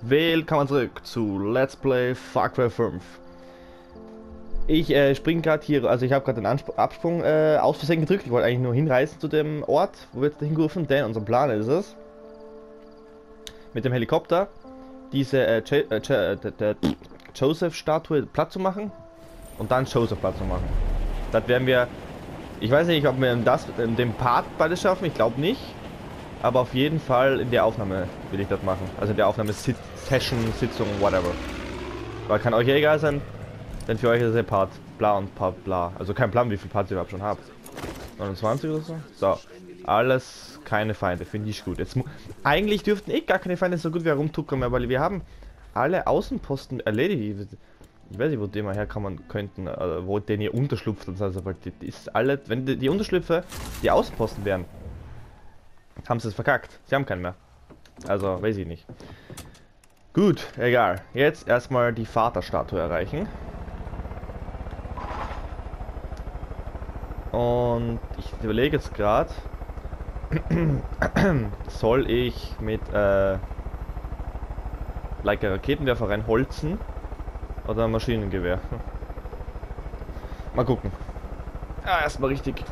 Willkommen zurück zu Let's Play Far Cry 5. Ich äh, spring gerade hier, also ich habe gerade den Ansp Absprung äh, aus Versehen gedrückt. Ich wollte eigentlich nur hinreisen zu dem Ort, wo wir jetzt hingerufen, denn unser Plan ist es, mit dem Helikopter diese äh, äh, äh Joseph-Statue platt zu machen und dann Joseph platt zu machen. Das werden wir, ich weiß nicht, ob wir das in dem Part beides schaffen, ich glaube nicht. Aber auf jeden Fall in der Aufnahme will ich das machen. Also in der Aufnahme Sit Session, Sitzung, whatever. Weil kann euch ja egal sein, denn für euch ist der Part bla und Part bla. Also kein Plan, wie viel Parts ihr überhaupt schon habt. 29 oder so? So. Alles keine Feinde, finde ich gut. Jetzt eigentlich dürften eh gar keine Feinde so gut wie herumtuckern weil wir haben alle Außenposten erledigt. Ich weiß nicht, wo die mal herkommen könnten, äh, wo denn ihr Unterschlupf also, weil die ist alle, wenn die, die Unterschlüpfe die Außenposten wären, haben sie es verkackt. Sie haben keinen mehr. Also, weiß ich nicht. Gut, egal. Jetzt erstmal die Vaterstatue erreichen. Und ich überlege jetzt gerade, soll ich mit äh, like Raketenwerfer reinholzen oder Maschinengewehr? Mal gucken. Ja, erstmal richtig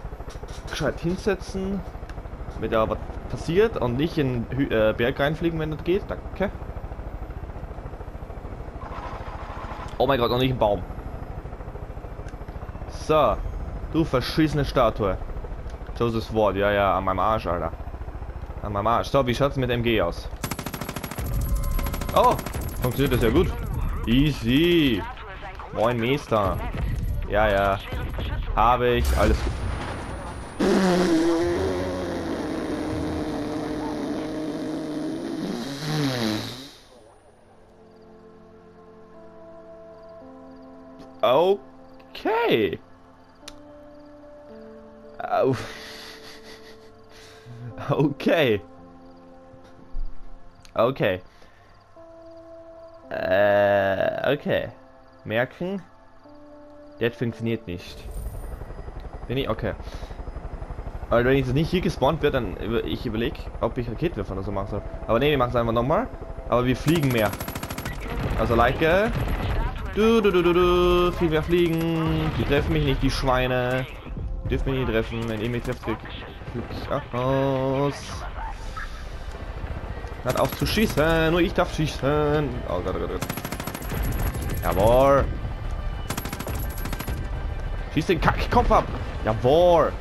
gescheit hinsetzen, damit da was passiert und nicht in den äh, Berg reinfliegen, wenn das geht. Danke. Oh mein Gott, noch nicht ein Baum. So. Du verschissene Statue. Joseph Ward, ja, ja, an meinem Arsch, Alter. An meinem Arsch. So, wie schaut's mit MG aus? Oh, funktioniert das ja gut. Easy. Moin, Meister. Ja, ja. Habe ich, alles gut. Okay. Äh, okay. Merken. Das funktioniert nicht. Bin ich? Okay. Weil wenn ich das nicht hier gespawnt wird, dann über, ich überlege, ob ich Raketenwerfer oder so machen soll. Aber ne, wir machen es einfach nochmal. Aber wir fliegen mehr. Also like. Du, du, du, du, du. Viel mehr fliegen. Die treffen mich nicht, die Schweine. Dürfen mich nicht treffen. Wenn ihr mich trefft, krieg ich aus. Hört auf zu schießen. Nur ich darf schießen. Oh Gott, oh Gott, oh Gott. Jawohl. Schieß den Kackkopf ab. Jawohl.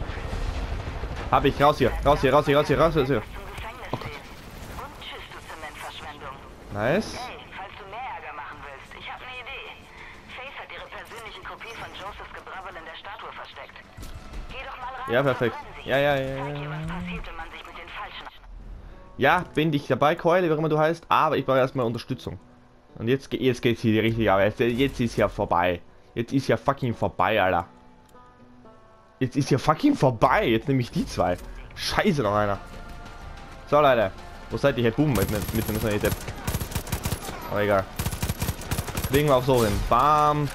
Hab ich. Raus hier. Raus hier, raus hier, raus hier, raus hier. Oh Gott. Nice. Ja, perfekt. Ja, ja, ja, ja. Ja, bin ich dabei, Keule, wie immer du heißt, aber ich brauche erstmal Unterstützung. Und jetzt, jetzt geht's hier richtig ab. Jetzt, jetzt ist ja vorbei. Jetzt ist ja fucking vorbei, Alter. Jetzt ist ja fucking vorbei. Jetzt nehme ich die zwei. Scheiße, noch einer. So, Leute. Wo seid ihr hier? Boom, mit, mit, dem Sanität. Aber egal. Legen wir auf so hin. Bam.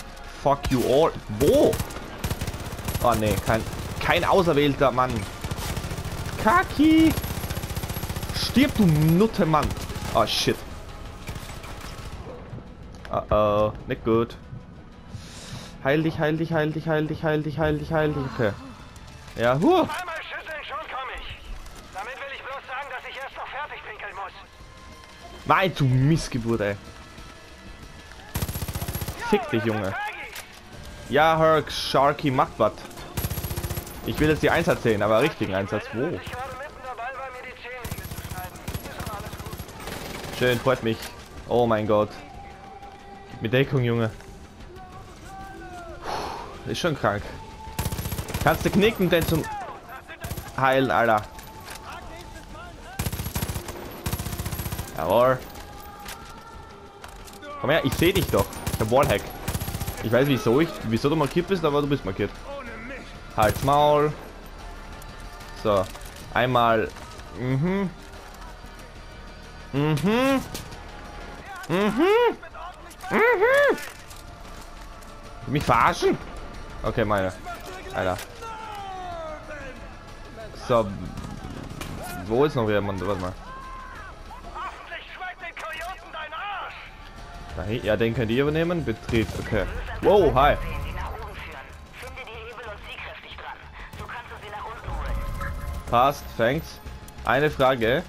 Fuck you all. Wo? Oh, nee, kein, kein auserwählter Mann. Kaki! Stirb, du Nutte, Mann! Oh, shit. Uh oh, nicht gut. Heil dich, heil dich, heil dich, heil dich, heil dich, heil dich, heil dich. Okay. Ja, huh. Nein, du Missgeburt, ey. Fick dich, Junge. Ja, Herc, Sharky, macht was. Ich will jetzt die Einsatz sehen, aber richtigen Einsatz. Wo? Schön, freut mich. Oh mein Gott. Mit Deckung, Junge. Puh, ist schon krank. Kannst du knicken, denn zum Heilen, Alter. Jawohl. Komm her, ich sehe dich doch. Ich hab Wallhack. Ich weiß wieso ich, wieso du markiert bist, aber du bist markiert. Halt Maul. So. Einmal. Mhm. Mhm. Mhm. Mhm. Mich verarschen? Okay, meine. Alter. So. Wo ist noch jemand? Warte mal. Ja, den könnt ihr übernehmen. Betrieb, okay. Wow, hi. Passt, thanks. Eine Frage.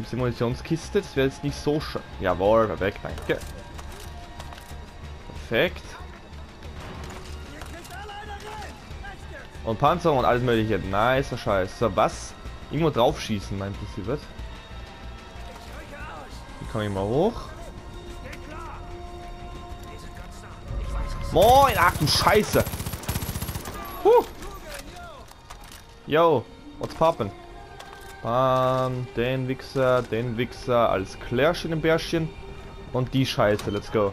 Gibt die Munitionskiste? Das wäre jetzt nicht so sch... Jawohl, perfekt, danke. Perfekt. Und Panzer und alles mögliche. Nice, Scheiß. So, was? Irgendwo drauf schießen, meint sie wird. Wie komme ich mal hoch? Moin! Ach du Scheiße! Huh. Yo, what's poppin'? Bam, den Wichser, den Wichser als Klärchen im Bärchen. Und die Scheiße, let's go.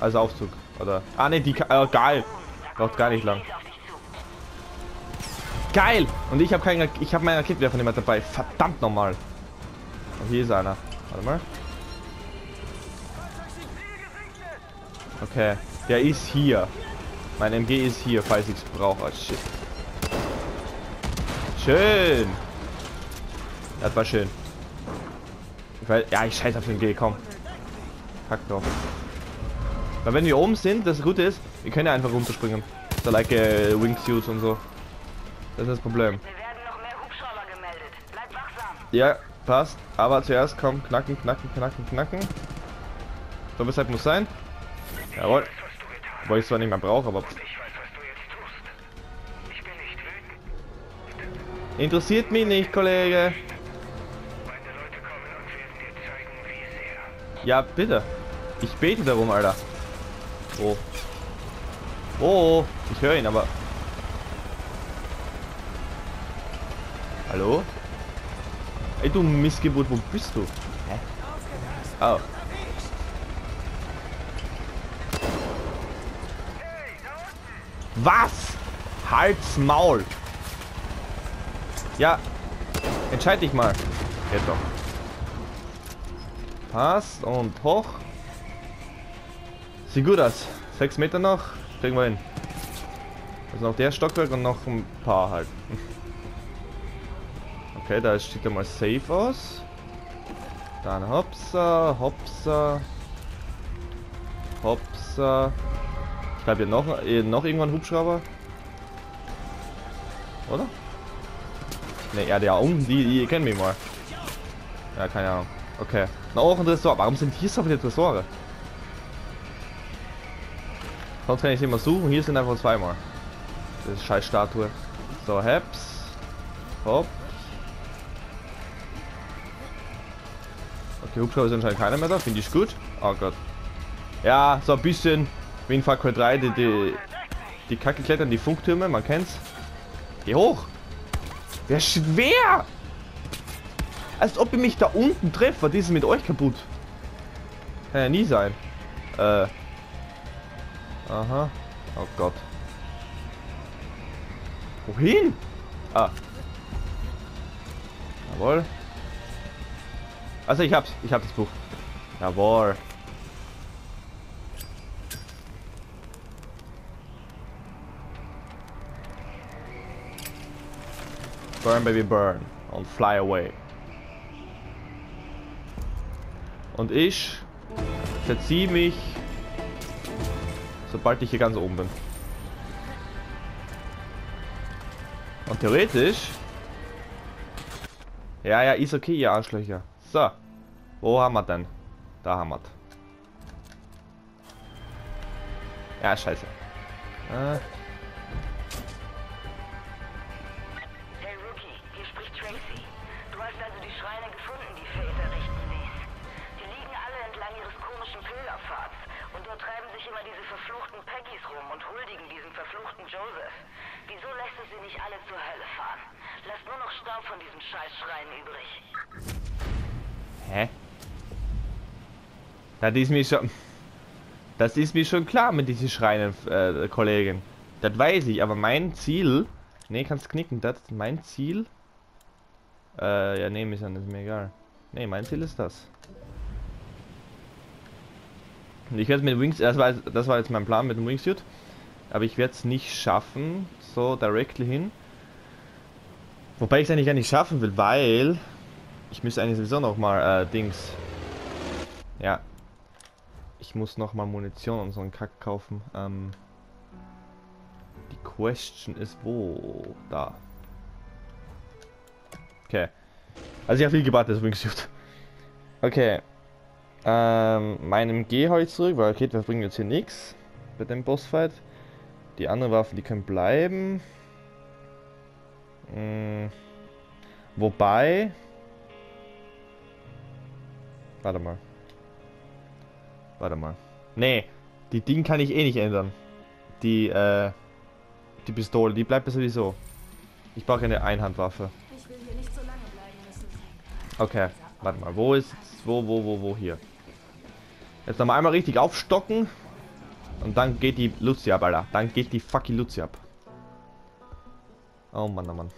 Also Aufzug, oder? Ah ne, die, äh, geil. Braucht gar nicht lang. Geil! Und ich habe keine, ich habe meinen Raketwerfer nicht mehr dabei. Verdammt nochmal. Und hier ist einer. Warte mal. Okay, der ist hier. Mein MG ist hier, falls ich es brauche. Oh, shit. Schön. Das war schön. Ich weiß, ja, ich scheiße auf den MG, komm. Kack drauf. Weil wenn wir oben sind, das Gute ist, wir können ja einfach runterspringen. So like äh, Wingsuits und so. Das ist das Problem. Ja, passt. Aber zuerst komm, knacken, knacken, knacken, knacken. So weshalb muss sein. Jawohl. Weil ich zwar nicht mehr brauche, aber. Interessiert mich nicht, Kollege. Ja, bitte. Ich bete darum, Alter. Oh. Oh, ich höre ihn, aber Hallo? Ey, du Missgeburt, wo bist du? Hä? Oh. Was? Halt's Maul. Ja. Entscheid dich mal. Geht doch. Passt und hoch. Sieht gut aus. Sechs Meter noch. Kriegen wir hin. Also noch der Stockwerk und noch ein paar halt. Okay, da steht er mal safe aus. Dann hopsa, hopsa. Hopsa. Ich glaube hier noch, hier noch irgendwann Hubschrauber. Oder? Ne, ja, der unten, die, die kennen mich mal. Ja, keine Ahnung. Okay. Na, auch ein Tresor. Warum sind hier so viele Tresore? Sonst kann ich sie mal suchen. Hier sind einfach zweimal. Das ist scheiß Statue. So, Heps. Hopp. Okay, Hubschrauber ist anscheinend keiner mehr da, finde ich gut. Oh Gott. Ja, so ein bisschen wie in Far Cry 3, die, die, die Kacke klettern, die Funktürme, man kennt's. Geh hoch! Wer schwer! Als ob ich mich da unten treffe, was ist mit euch kaputt? Kann ja nie sein. Äh. Aha. Oh Gott. Wohin? Ah. Jawohl. Also ich hab's, ich hab das Buch. Jawohl. Burn baby burn und fly away. Und ich verziehe mich, sobald ich hier ganz oben bin. Und theoretisch... Ja, ja, ist okay, ihr Arschlöcher. So. Wo haben wir denn? Da haben wir Ja, scheiße. Äh. Das ist mir schon... Das ist mir schon klar mit diesen Schreinen, äh, Kollegen. Das weiß ich, aber mein Ziel... Ne, kannst knicken, das ist mein Ziel. Äh, ja, ne, ist ja nicht mir egal. Ne, mein Ziel ist das. Ich werde mit Wings, das war, das war jetzt mein Plan mit dem Wingsuit. Aber ich werde es nicht schaffen, so directly hin. Wobei ich es eigentlich gar nicht schaffen will, weil ich müsste eigentlich sowieso noch mal äh, Dings. Ja. Ich muss noch mal Munition und so einen Kack kaufen. Ähm, die Question ist wo? Da. Okay. Also ich habe viel gewartet, übrigens gut. Okay. Ähm, meinem G heute zurück, weil okay, wir bringen jetzt hier nichts bei dem Bossfight. Die anderen Waffen, die können bleiben. Hm. Wobei. Warte mal. Warte mal. Nee, die Ding kann ich eh nicht ändern. Die, äh, die Pistole, die bleibt sowieso. Ich brauche eine Einhandwaffe. Hier. Okay, warte mal, wo ist, wo, wo, wo, wo, hier. Jetzt nochmal einmal richtig aufstocken. Und dann geht die Luzi ab, Alter. Dann geht die fucking Luzi ab. Oh Mann, oh Mann.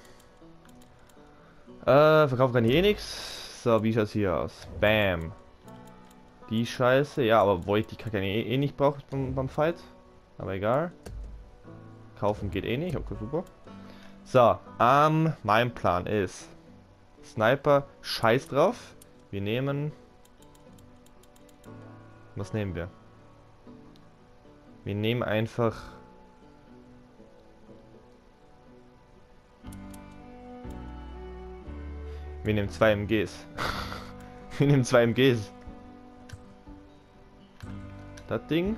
Äh, verkaufen kann ich eh nichts. So, wie schaut's hier aus? Bam. Die Scheiße, ja, aber wo ich die Kacke eh, eh nicht brauche beim, beim Fight. Aber egal. Kaufen geht eh nicht, okay, super. So, ähm, mein Plan ist. Sniper, scheiß drauf. Wir nehmen. Was nehmen wir? Wir nehmen einfach. Wir nehmen zwei MGs. wir nehmen zwei MGs. Das Ding.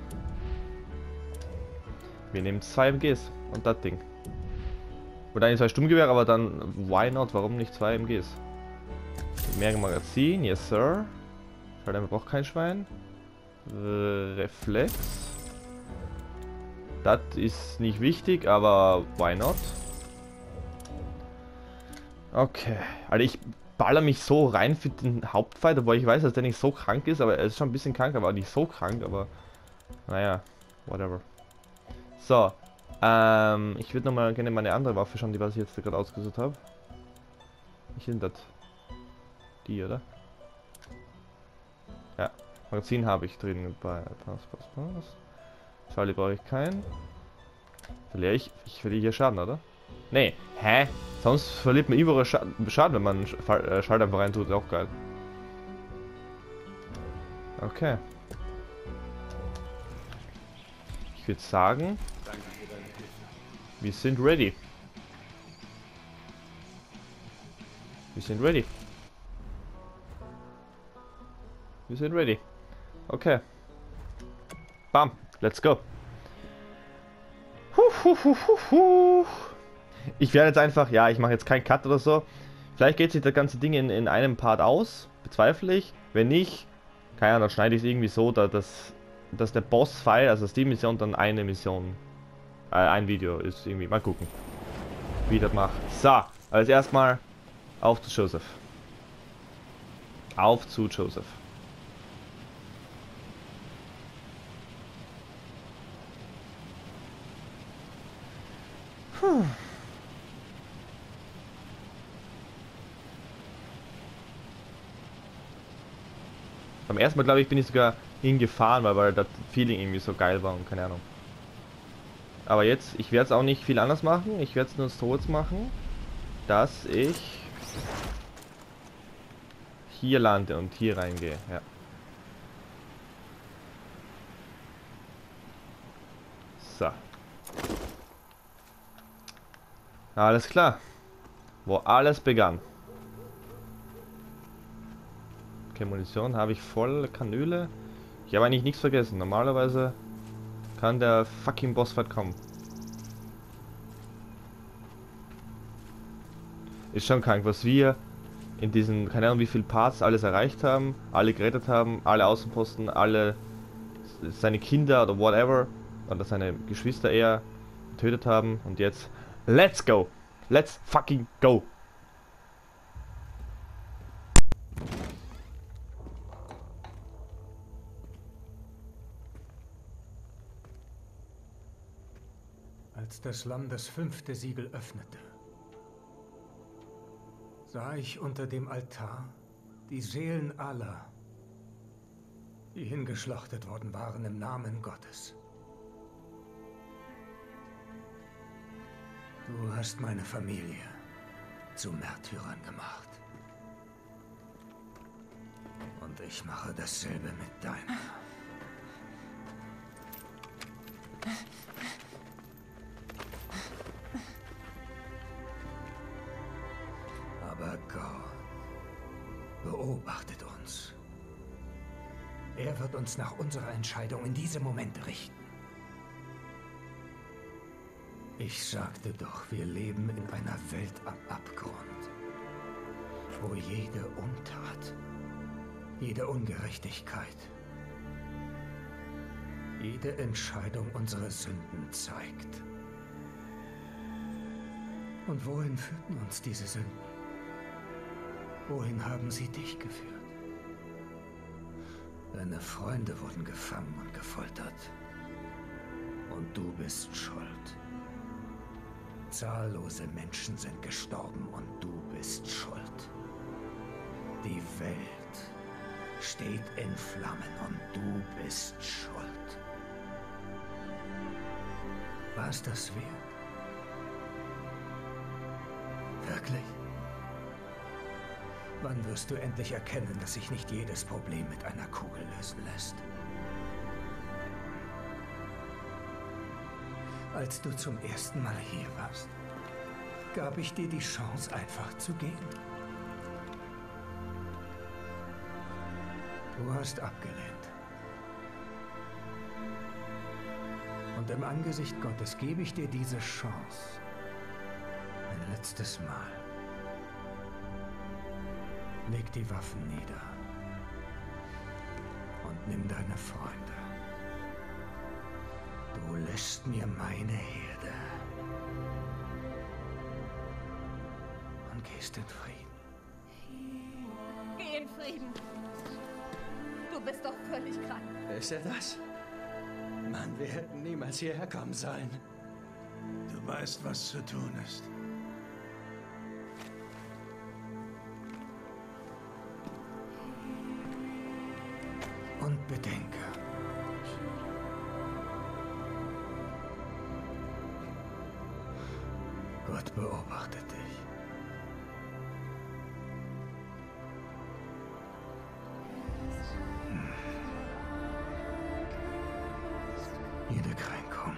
Wir nehmen zwei MGs und das Ding. Oder eigentlich zwei Sturmgewehre, aber dann why not? Warum nicht zwei MGs? Mehr Magazin, yes sir. Man braucht kein Schwein. Reflex. Das ist nicht wichtig, aber why not? Okay. Also ich baller mich so rein für den Hauptfight, obwohl ich weiß, dass der nicht so krank ist, aber er ist schon ein bisschen krank, aber nicht so krank, aber naja, whatever. So, ähm, ich würde nochmal gerne meine andere Waffe schauen, die was ich jetzt gerade ausgesucht habe. Ich finde das. Die, oder? Ja, Magazin habe ich drin bei Pass, Pass, Pass. Charlie brauche ich keinen. Verliere ich? Ich verliere hier Schaden, oder? Nee. Hä? Sonst verliert man überall Scha Schaden, wenn man Sch äh, Schalldämpfer rein auch geil. Okay. Ich würde sagen, wir sind ready. Wir sind ready. Wir sind ready. Okay. Bam. Let's go. Ich werde jetzt einfach, ja, ich mache jetzt keinen Cut oder so. Vielleicht geht sich das ganze Ding in, in einem Part aus. Bezweifle ich. Wenn nicht, keine Ahnung, dann schneide ich es irgendwie so, dass, dass, der Boss-File, also die Mission dann eine Mission, äh, ein Video ist irgendwie. Mal gucken, wie das mache. So, als erstmal auf zu Joseph. Auf zu Joseph. Ersten Mal, glaube ich, bin ich sogar hingefahren, weil, weil das Feeling irgendwie so geil war und keine Ahnung. Aber jetzt, ich werde es auch nicht viel anders machen. Ich werde es nur so jetzt machen, dass ich hier lande und hier reingehe. Ja. So. Alles klar. Wo alles begann. Okay, Munition habe ich voll, Kanüle. Ich habe eigentlich nichts vergessen. Normalerweise kann der fucking Bossfight kommen. Ist schon krank, was wir in diesen, keine Ahnung wie viele Parts alles erreicht haben, alle gerettet haben, alle Außenposten, alle seine Kinder oder whatever, oder seine Geschwister eher getötet haben und jetzt, let's go! Let's fucking go! Als das Lamm das fünfte Siegel öffnete, sah ich unter dem Altar die Seelen aller, die hingeschlachtet worden waren im Namen Gottes. Du hast meine Familie zu Märtyrern gemacht. Und ich mache dasselbe mit deiner. Uns nach unserer Entscheidung in diesem Moment richten. Ich sagte doch, wir leben in einer Welt am Abgrund, wo jede Untat, jede Ungerechtigkeit, jede Entscheidung unsere Sünden zeigt. Und wohin führten uns diese Sünden? Wohin haben sie dich geführt? Deine Freunde wurden gefangen und gefoltert. Und du bist schuld. Zahllose Menschen sind gestorben und du bist schuld. Die Welt steht in Flammen und du bist schuld. War es das wert? Wirklich? Wann wirst du endlich erkennen, dass sich nicht jedes Problem mit einer Kugel lösen lässt? Als du zum ersten Mal hier warst, gab ich dir die Chance, einfach zu gehen. Du hast abgelehnt. Und im Angesicht Gottes gebe ich dir diese Chance. Ein letztes Mal. Leg die Waffen nieder. Und nimm deine Freunde. Du lässt mir meine Herde. Und gehst in Frieden. Geh in Frieden. Du bist doch völlig krank. Ist er das? Mann, wir hätten niemals hierher kommen sollen. Du weißt, was zu tun ist. Und bedenke. Gott beobachtet dich. Hm. Jede Kränkung,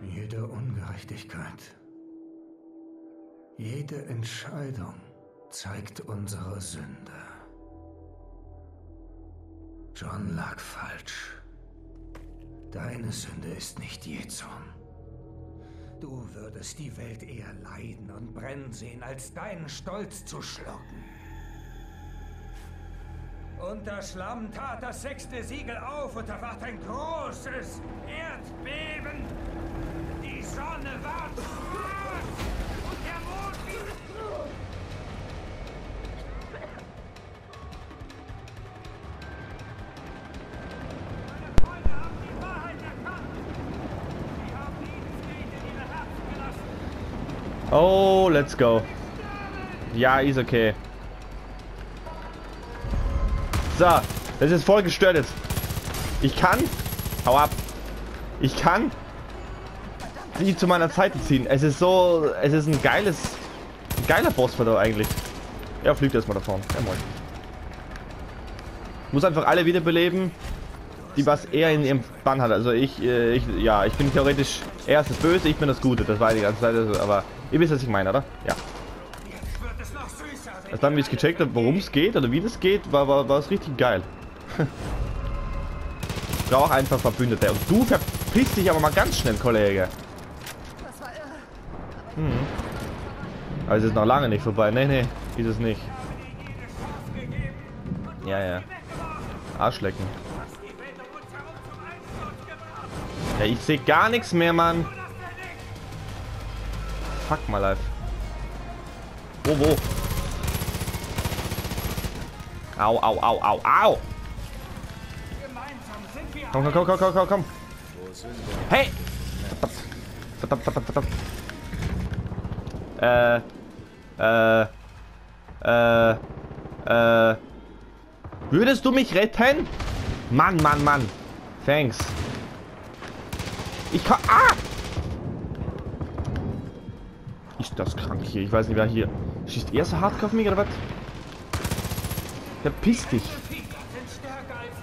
jede Ungerechtigkeit, jede Entscheidung zeigt unsere Sünde. John lag falsch. Deine Sünde ist nicht Jezorn. Du würdest die Welt eher leiden und brennen sehen, als deinen Stolz zu schlucken. Und das Schlamm tat das sechste Siegel auf und ward ein großes Erdbeben. Die Sonne ward schwarz Oh, let's go. Ja, ist okay. So, das ist voll gestört jetzt. Ich kann. Hau ab. Ich kann. Die zu meiner Seite ziehen. Es ist so. Es ist ein geiles. Ein geiler Boss da eigentlich. Er fliegt erstmal davon. Ja, moin. Muss einfach alle wiederbeleben, die was er in ihrem Bann hat. Also ich, äh, ich, ja, ich bin theoretisch, er ist das Böse, ich bin das Gute. Das war die ganze Zeit aber ihr wisst, was ich meine, oder? Ja. Erst dann, wie ich gecheckt habe, worum es geht oder wie das geht, war, war, war es richtig geil. ich brauche einfach Verbündete. Und du verpisst dich aber mal ganz schnell, Kollege. Mhm. Aber es ist noch lange nicht vorbei. Nee, nee, ist es nicht. Ja, ja. Arschlecken. Ja, ich sehe gar nichts mehr, Mann. Fuck mal life. Wo, wo? Au, au, au, au, au! Komm, komm, komm, komm, komm, komm, komm. Hey! Verdammt, verdammt, verdammt, verdammt. Äh, äh, äh, äh. Würdest du mich retten? Mann, Mann, Mann. Thanks. Ich kann. Ah! Das krank hier? Ich weiß nicht, wer hier. Schießt er so hart auf mich oder was? Dich.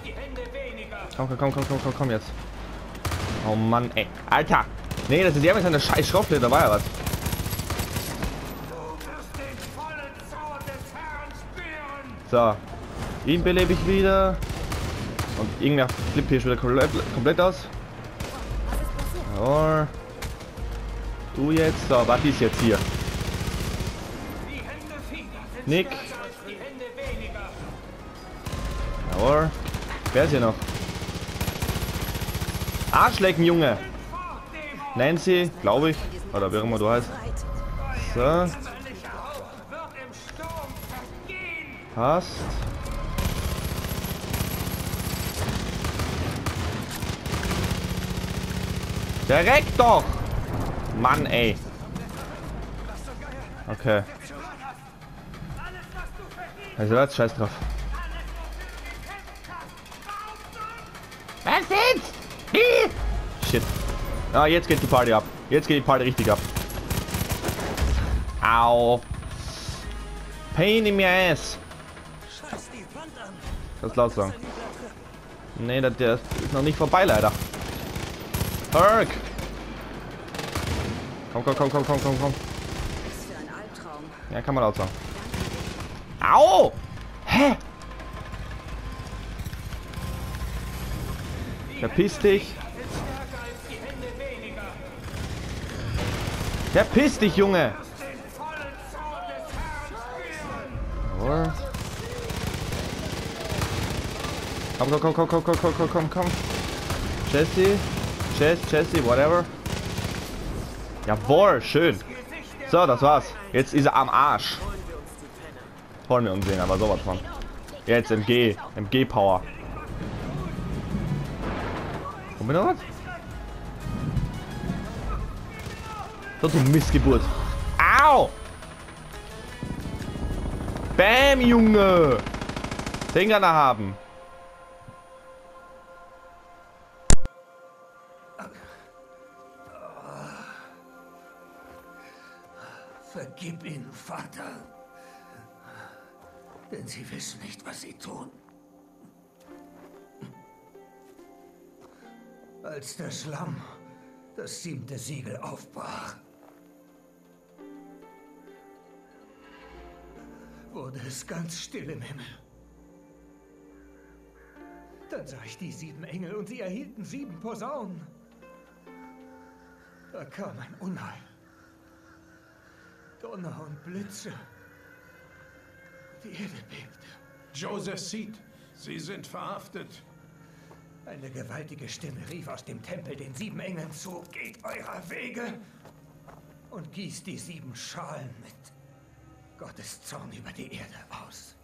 Die Hände weniger. Komm, komm, komm, komm, komm, komm, jetzt. Oh Mann, ey. Alter! Nee, das ist ja mit seiner scheiß Schraubflinte, da war ja was. So. Ihn belebe ich wieder. Und irgendwer flippt hier schon wieder komplett, komplett aus. Jawohl. Du jetzt. So, was ist jetzt hier? Nick. Jawohl. Wer ist hier noch? Arschlecken, Junge. Nancy, glaube ich. Oder wie immer du heißt. So. Passt. Direkt doch! Mann, ey. Okay. Also was? Scheiß drauf. Was jetzt? Shit. Ah, jetzt geht die Party ab. Jetzt geht die Party richtig ab. Au. Pain in my ass. Das laut sagen. Nee, der, der ist noch nicht vorbei, leider. Herc! Komm, komm, komm, komm, komm, komm, komm. Ja, kann man laut sagen. Au! Hä? Verpiss dich. Verpiss dich, Junge! Jawohl. Komm, komm, komm, komm, komm, komm, komm, komm, komm, komm. Jesse. Jess, Jesse, whatever. Jawohl, schön. So, das war's. Jetzt ist er am Arsch. Wollen wir uns sehen, aber sowas von. Jetzt MG. MG Power. Kommt noch was? So, du Missgeburt. Au! Bam, Junge! Den kann er haben. Vergib ihnen, Vater. Denn sie wissen nicht, was sie tun. Als der Schlamm das siebte Siegel aufbrach, wurde es ganz still im Himmel. Dann sah ich die sieben Engel und sie erhielten sieben Posaunen. Da kam ein Unheil. Donner und Blitze. Die Erde bebte. Joseph Seed, Sie sind verhaftet. Eine gewaltige Stimme rief aus dem Tempel den sieben Engeln zu: Geht eurer Wege und gießt die sieben Schalen mit Gottes Zorn über die Erde aus.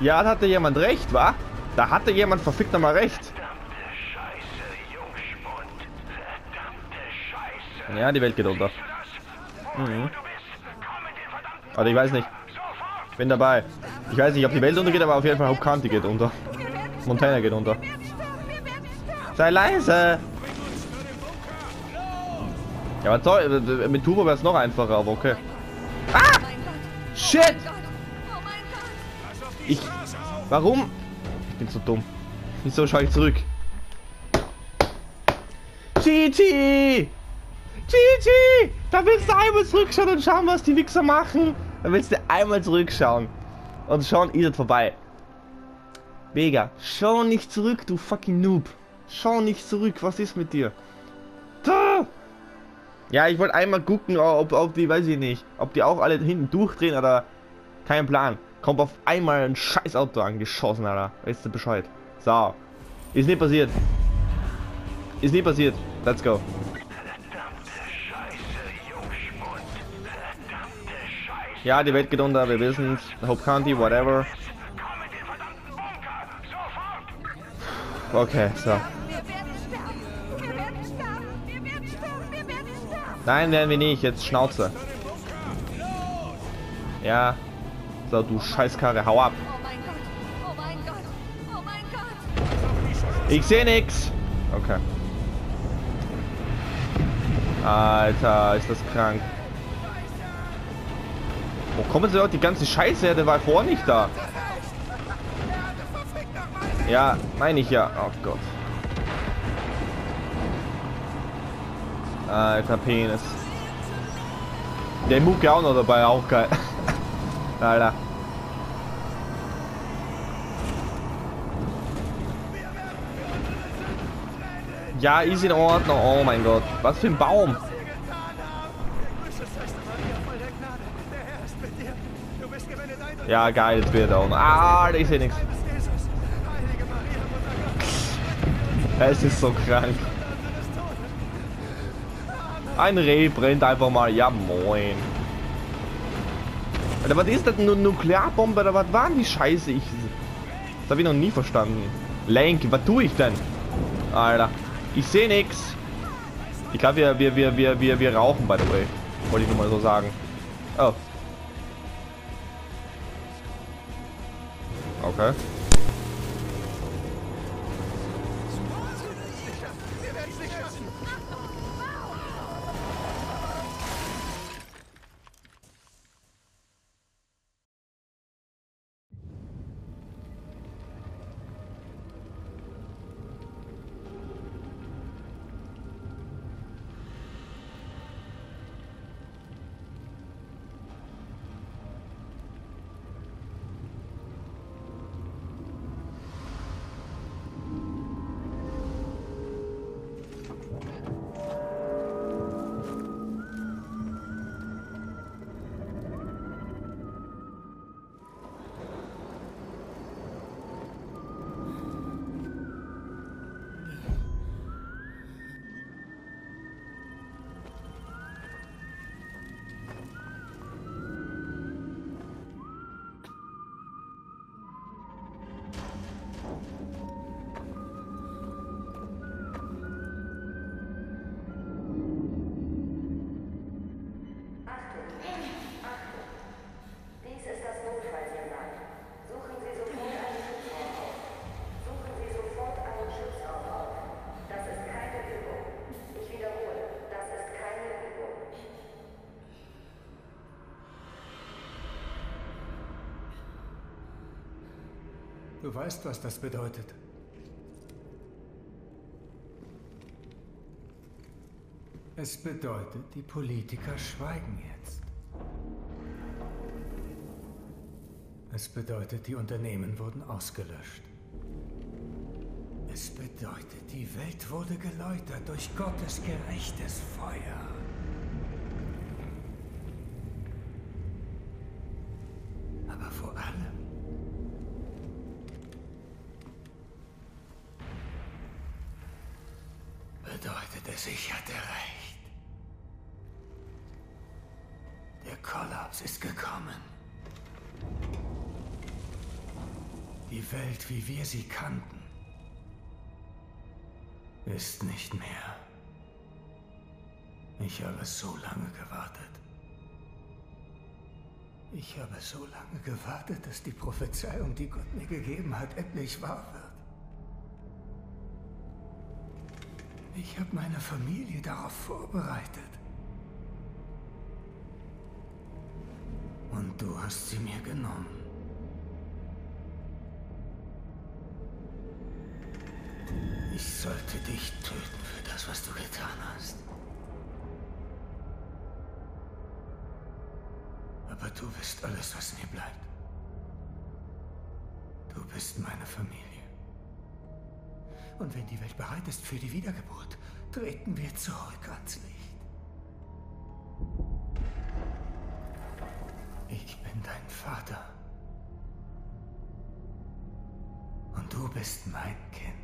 Ja, da hatte jemand recht, wa? Da hatte jemand verfickt nochmal recht. Scheiße! Ja, die Welt geht unter. Mhm. Also ich weiß nicht. Bin dabei. Ich weiß nicht, ob die Welt untergeht, aber auf jeden Fall County geht unter. Montana geht unter. Sei leise! Ja, soll, äh, mit Turbo wäre es noch einfacher, aber okay. Ah! Shit! Warum? Ich bin so dumm. Wieso schaue ich zurück? Gigi! Gigi! Da willst du einmal zurückschauen und schauen, was die Wichser machen. Da willst du einmal zurückschauen. Und schon ist es vorbei. Mega. Schau nicht zurück, du fucking Noob. Schau nicht zurück, was ist mit dir? Da! Ja, ich wollte einmal gucken, ob, ob die, weiß ich nicht, ob die auch alle hinten durchdrehen oder kein Plan. Kommt auf einmal ein scheiß Auto angeschossen, Alter. Weißt du Bescheid? So. Ist nie passiert. Ist nie passiert. Let's go. Ja, die Welt geht unter, wir wissen's. Hope County, whatever. Okay, so. Nein, werden wir nicht. Jetzt Schnauze. Ja. So, du Scheißkarre, hau ab. Oh. Oh. Oh. Ich sehe nix. Okay. Alter, ist das krank. Wo kommen sie dort die ganze Scheiße her? Der war vorher nicht da. Ja, meine ich ja. Oh Gott. Alter Penis. Der Mucke auch noch dabei, auch geil. Alter. Ja, ist in Ordnung. Oh mein Gott. Was für ein Baum. Ja, geil, jetzt wird er. Ah, ich sehe nichts. Es ist so krank. Ein Reh brennt einfach mal. Ja, moin. Alter, was ist das? Eine Nuklearbombe oder was waren die Scheiße? Ich, das habe ich noch nie verstanden. Lenk, was tue ich denn? Alter, ich sehe nichts. Ich glaube, wir, wir, wir, wir, wir, wir rauchen, by the way. Wollte ich nur mal so sagen. Oh. Okay. Du weißt, was das bedeutet. Es bedeutet, die Politiker schweigen jetzt. Es bedeutet, die Unternehmen wurden ausgelöscht. Es bedeutet, die Welt wurde geläutert durch Gottes gerechtes Feuer. Welt, wie wir sie kannten, ist nicht mehr. Ich habe so lange gewartet. Ich habe so lange gewartet, dass die Prophezeiung, die Gott mir gegeben hat, endlich wahr wird. Ich habe meine Familie darauf vorbereitet. Und du hast sie mir genommen. Ich sollte dich töten für das, was du getan hast. Aber du bist alles, was mir bleibt. Du bist meine Familie. Und wenn die Welt bereit ist für die Wiedergeburt, treten wir zurück ans Licht. Ich bin dein Vater. Und du bist mein Kind.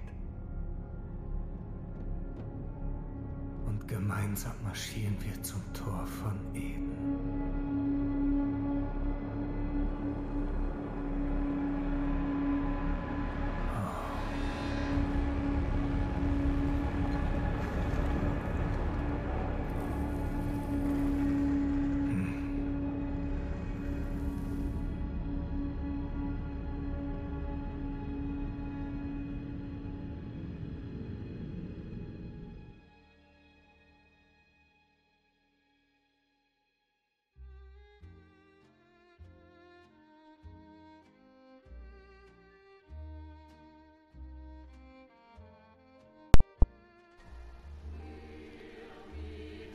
Und gemeinsam marschieren wir zum Tor von Eden.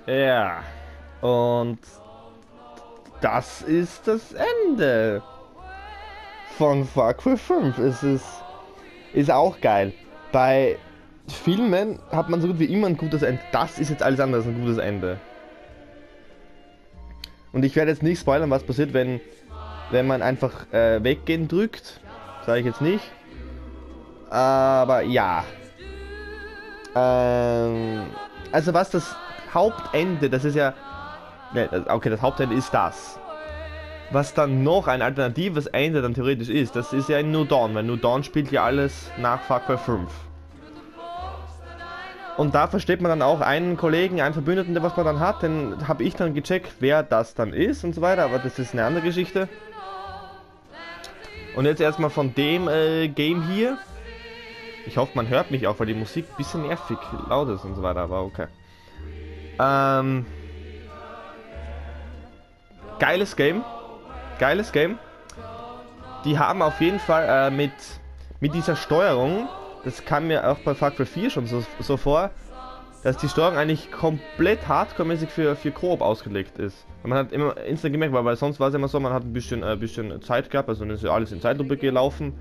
Ja. Und das ist das Ende von Far Cry 5. Es ist, ist auch geil. Bei Filmen hat man so gut wie immer ein gutes Ende. Das ist jetzt alles andere als ein gutes Ende. Und ich werde jetzt nicht spoilern, was passiert, wenn, wenn man einfach äh, weggehen drückt. Sage ich jetzt nicht. Aber ja. Ähm, also was das Hauptende, das ist ja... Ne, okay, das Hauptende ist das. Was dann noch ein alternatives Ende dann theoretisch ist, das ist ja in New Dawn, weil New Dawn spielt ja alles nach Far Cry 5. Und da versteht man dann auch einen Kollegen, einen Verbündeten, der was man dann hat, den habe ich dann gecheckt, wer das dann ist und so weiter, aber das ist eine andere Geschichte. Und jetzt erstmal von dem äh, Game hier. Ich hoffe, man hört mich auch, weil die Musik ein bisschen nervig laut ist und so weiter, aber okay. Ähm, geiles Game. Geiles Game. Die haben auf jeden Fall äh, mit, mit dieser Steuerung, das kam mir auch bei Cry 4 schon so, so vor, dass die Steuerung eigentlich komplett hardcore-mäßig für, für Koop ausgelegt ist. Und man hat immer instant gemerkt, weil, weil sonst war es immer so, man hat ein bisschen, äh, bisschen Zeit gehabt, also dann ist ja alles in Zeitlupe gelaufen,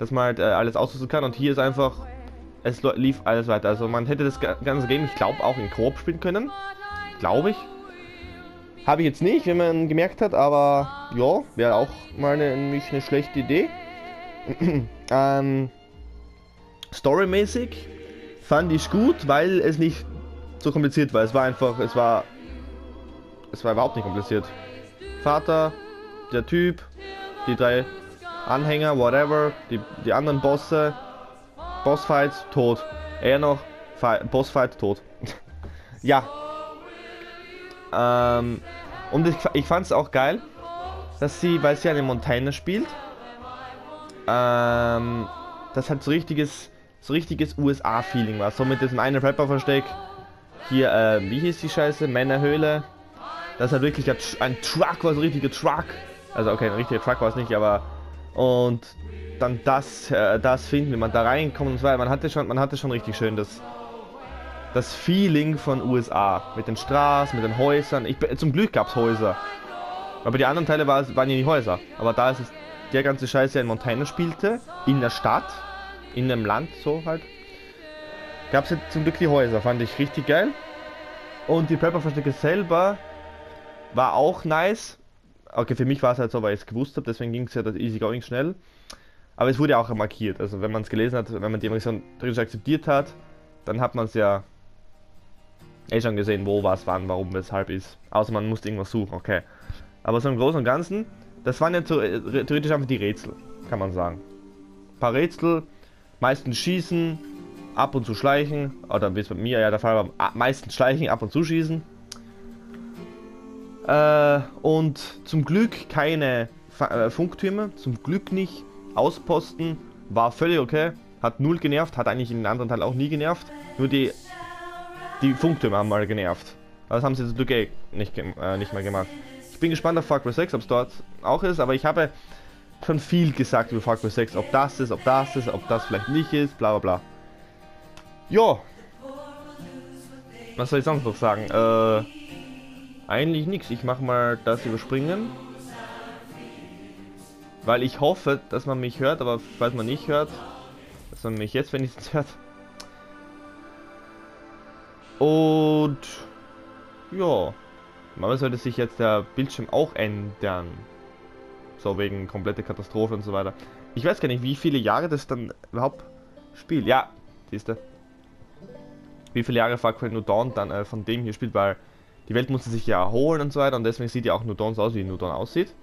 dass man halt äh, alles ausrüsten kann und hier ist einfach, es lief alles weiter. Also man hätte das ga- ganze Game, ich glaube, auch in Koop spielen können. Glaube ich. Habe ich jetzt nicht, wenn man gemerkt hat, aber ja, wäre auch mal eine, nicht eine schlechte Idee. ähm, Storymäßig fand ich gut, weil es nicht so kompliziert war. Es war einfach, es war, es war überhaupt nicht kompliziert. Vater, der Typ, die drei Anhänger, whatever, die, die anderen Bosse, Bossfight, tot. Er noch, Fi- Bossfight, tot. ja. Ähm, und ich, ich fand es auch geil, dass sie, weil sie eine Montana spielt, ähm, das hat so richtiges, so richtiges USA-Feeling war. So mit diesem einen Rapper-Versteck. Hier, äh, wie hieß die Scheiße? Männerhöhle. Das hat wirklich ein, Tr- ein Truck, war so ein richtiger Truck. Also okay, ein richtiger Truck war es nicht, aber und dann das, äh, das finden, wenn man da reinkommt und so weiter. Man hatte schon, man hatte schon richtig schön das, das Feeling von USA mit den Straßen, mit den Häusern. Ich, zum Glück gab es Häuser. Aber die anderen Teile war, waren ja nicht Häuser. Aber da ist es der ganze Scheiß ja in Montana spielte, in der Stadt, in einem Land so halt, gab es zum Glück die Häuser, fand ich richtig geil. Und die Prepper-Verstecke selber war auch nice. Okay, für mich war es halt so, weil ich es gewusst habe, deswegen ging es ja das easy going schnell. Aber es wurde ja auch markiert. Also wenn man es gelesen hat, wenn man die Mission theoretisch akzeptiert hat, dann hat man es ja eh schon gesehen, wo, was, wann, warum, weshalb ist. Außer man musste irgendwas suchen, okay. Aber so im Großen und Ganzen, das waren ja äh, theoretisch einfach die Rätsel, kann man sagen. Ein paar Rätsel, meistens schießen, ab und zu schleichen, oder wie es bei mir ja der Fall war, meistens schleichen, ab und zu schießen. Äh, und zum Glück keine äh, Funktürme, zum Glück nicht. Ausposten war völlig okay, hat null genervt, hat eigentlich in den anderen Teil auch nie genervt. Nur die, die Funktürme haben mal genervt. Das haben sie zum Glück eh nicht, äh, nicht mehr gemacht. Ich bin gespannt auf Far Cry 6, ob es dort auch ist, aber ich habe schon viel gesagt über Far Cry 6, ob das ist, ob das ist, ob das vielleicht nicht ist, bla bla bla. Ja. Was soll ich sonst noch sagen? Äh, eigentlich nichts. Ich mache mal das überspringen. Weil ich hoffe, dass man mich hört, aber falls man nicht hört, dass man mich jetzt wenigstens hört. Und ja, manchmal sollte sich jetzt der Bildschirm auch ändern. So wegen komplette Katastrophe und so weiter. Ich weiß gar nicht, wie viele Jahre das dann überhaupt spielt. Ja, siehst du. Wie viele Jahre Far Cry New Dawn dann äh, von dem hier spielt, weil die Welt musste sich ja erholen und so weiter und deswegen sieht ja auch New Dawn so aus, wie New Dawn aussieht.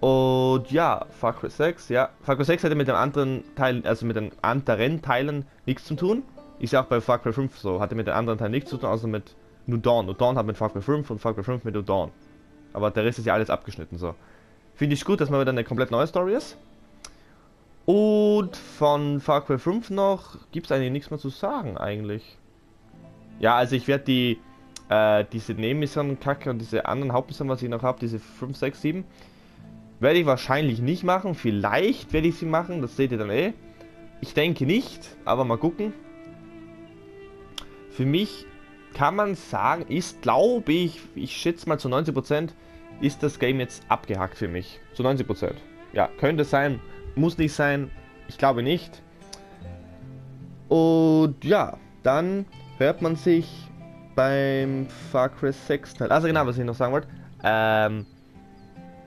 Und ja, Far Cry 6, ja. Far Cry 6 hätte mit den anderen Teilen, also mit den anderen Teilen nichts zu tun. Ist ja auch bei Far Cry 5 so, hatte mit den anderen Teilen nichts zu tun, außer mit New Dawn. New Dawn hat mit Far Cry 5 und Far Cry 5 mit New Dawn. Aber der Rest ist ja alles abgeschnitten so. Finde ich gut, dass mal wieder eine komplett neue Story ist. Und von Far Cry 5 noch gibt es eigentlich nichts mehr zu sagen eigentlich. Ja, also ich werde die äh, diese Nebenmissionen kacke und diese anderen Hauptmissionen, was ich noch habe, diese 5, 6, 7, werde ich wahrscheinlich nicht machen. Vielleicht werde ich sie machen, das seht ihr dann eh. Ich denke nicht, aber mal gucken. Für mich kann man sagen, ist glaube ich, ich schätze mal zu 90%, ist das Game jetzt abgehackt für mich. Zu 90%. Ja, könnte sein, muss nicht sein, ich glaube nicht. Und ja, dann hört man sich beim Far Cry 6 Teil. Also genau, was ich noch sagen wollte. Ähm,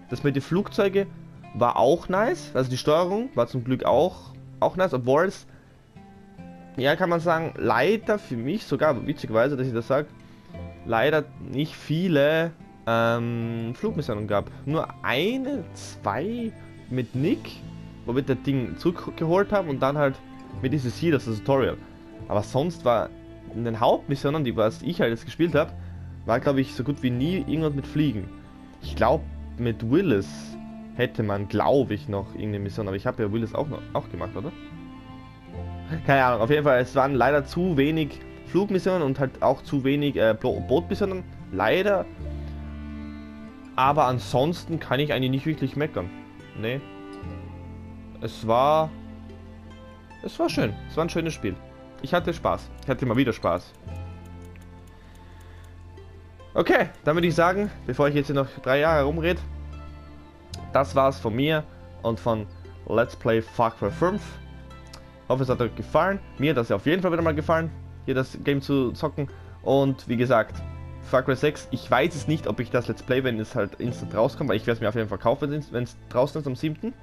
das mit den Flugzeugen war auch nice. Also die Steuerung war zum Glück auch, auch nice, obwohl es, ja kann man sagen, leider für mich sogar, witzigerweise, dass ich das sage, leider nicht viele ähm, Flugmissionen gab. Nur eine, zwei mit Nick, wo wir das Ding zurückgeholt haben und dann halt mit dieses hier, das Tutorial. Aber sonst war in den Hauptmissionen, die was ich halt jetzt gespielt habe, war glaube ich so gut wie nie irgendwas mit Fliegen. Ich glaube mit Willis hätte man glaube ich noch irgendeine Mission, aber ich habe ja Willis auch noch auch gemacht, oder? Keine Ahnung, auf jeden Fall, es waren leider zu wenig Flugmissionen und halt auch zu wenig äh, Bootmissionen. Leider. Aber ansonsten kann ich eigentlich nicht wirklich meckern. Nee. Es war. Es war schön. Es war ein schönes Spiel. Ich hatte Spaß. Ich hatte mal wieder Spaß. Okay, dann würde ich sagen, bevor ich jetzt hier noch drei Jahre rumrede, das war's von mir und von Let's Play Far Cry 5. Hoffe, es hat euch gefallen. Mir hat ja auf jeden Fall wieder mal gefallen, hier das Game zu zocken. Und wie gesagt, Far Cry 6, ich weiß es nicht, ob ich das Let's Play, wenn es halt instant rauskommt, weil ich werde es mir auf jeden Fall kaufen, wenn es draußen ist am 7.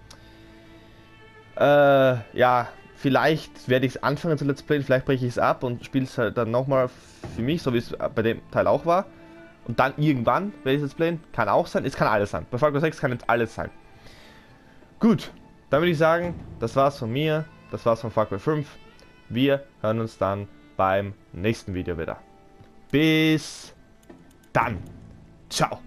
Äh, ja, Vielleicht werde ich es anfangen zu Let's Play, vielleicht breche ich es ab und spiele es halt dann nochmal für mich, so wie es bei dem Teil auch war. Und dann irgendwann werde ich Let's Playen. Kann auch sein, es kann alles sein. Bei Falco 6 kann jetzt alles sein. Gut, dann würde ich sagen, das war's von mir, das war's von Far Cry 5. Wir hören uns dann beim nächsten Video wieder. Bis dann. Ciao.